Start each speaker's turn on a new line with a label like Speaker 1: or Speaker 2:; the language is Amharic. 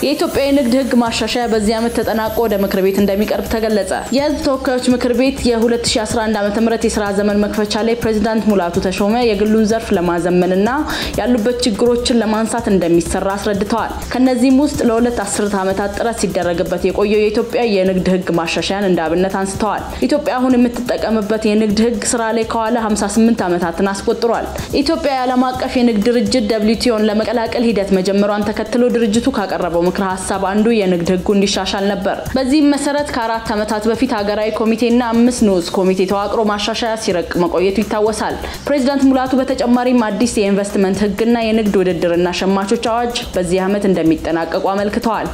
Speaker 1: የኢትዮጵያ የንግድ ህግ ማሻሻያ በዚህ ዓመት ተጠናቆ ወደ ምክር ቤት እንደሚቀርብ ተገለጸ። የህዝብ ተወካዮች ምክር ቤት የ2011 ዓ ም የስራ ዘመን መክፈቻ ላይ ፕሬዚዳንት ሙላቱ ተሾመ የግሉን ዘርፍ ለማዘመንና ያሉበት ችግሮችን ለማንሳት እንደሚሰራ አስረድተዋል። ከነዚህም ውስጥ ለሁለት አስርት ዓመታት ጥረት ሲደረግበት የቆየው የኢትዮጵያ የንግድ ህግ ማሻሻያን እንደ አብነት አንስተዋል። ኢትዮጵያ አሁን የምትጠቀምበት የንግድ ህግ ስራ ላይ ከዋለ 58 ዓመታትን አስቆጥሯል። ኢትዮጵያ የዓለም አቀፍ የንግድ ድርጅት WTO ን ለመቀላቀል ሂደት መጀመሯን ተከትሎ ድርጅቱ ካቀረበው ምክረ ሀሳብ አንዱ የንግድ ህጉ እንዲሻሻል ነበር። በዚህም መሰረት ከአራት ዓመታት በፊት ሀገራዊ ኮሚቴና አምስት ንዑስ ኮሚቴ ተዋቅሮ ማሻሻያ ሲረቅ መቆየቱ ይታወሳል። ፕሬዚዳንት ሙላቱ በተጨማሪም አዲስ የኢንቨስትመንት ህግና የንግድ ውድድርና ሸማቾች አዋጅ በዚህ ዓመት እንደሚጠናቀቁ አመልክተዋል።